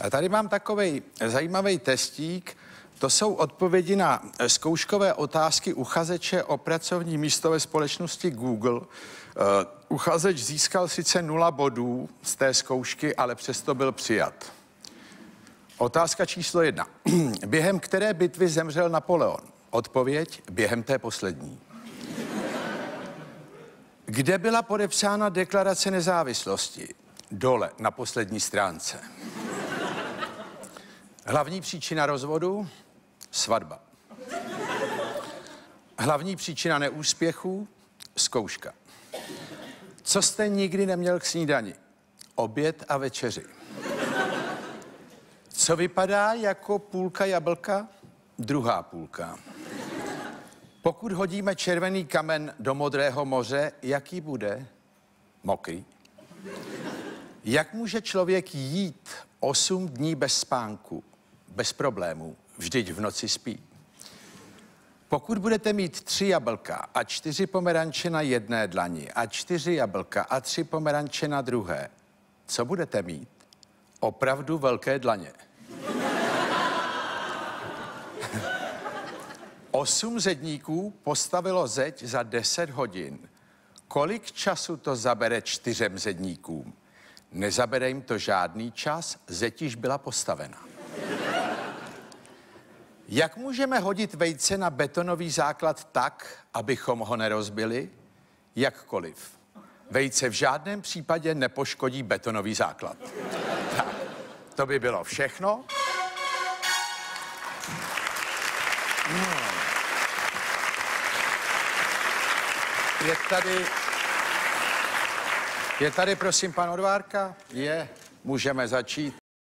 A tady mám takový zajímavý testík. To jsou odpovědi na zkouškové otázky uchazeče o pracovní místo ve společnosti Google. Uh, uchazeč získal sice nula bodů z té zkoušky, ale přesto byl přijat. Otázka číslo jedna. Během které bitvy zemřel Napoleon? Odpověď během té poslední. Kde byla podepsána deklarace nezávislosti? Dole, na poslední stránce. Hlavní příčina rozvodu? Svatba. Hlavní příčina neúspěchu? Zkouška. Co jste nikdy neměl k snídani? Oběd a večeři. Co vypadá jako půlka jablka? Druhá půlka. Pokud hodíme červený kamen do modrého moře, jaký bude? Mokrý. Jak může člověk jít 8 dní bez spánku, bez problémů, vždyť v noci spí? Pokud budete mít tři jablka a čtyři pomeranče na jedné dlani a čtyři jablka a tři pomeranče na druhé, co budete mít? Opravdu velké dlaně. Osm zedníků postavilo zeď za 10 hodin. Kolik času to zabere čtyřem zedníkům? Nezabere jim to žádný čas, zeď již byla postavena. Jak můžeme hodit vejce na betonový základ tak, abychom ho nerozbili? Jakkoliv. Vejce v žádném případě nepoškodí betonový základ. Tak, to by bylo všechno. No. Je tady... Je tady, prosím, pan Odvárka? Je. Můžeme začít.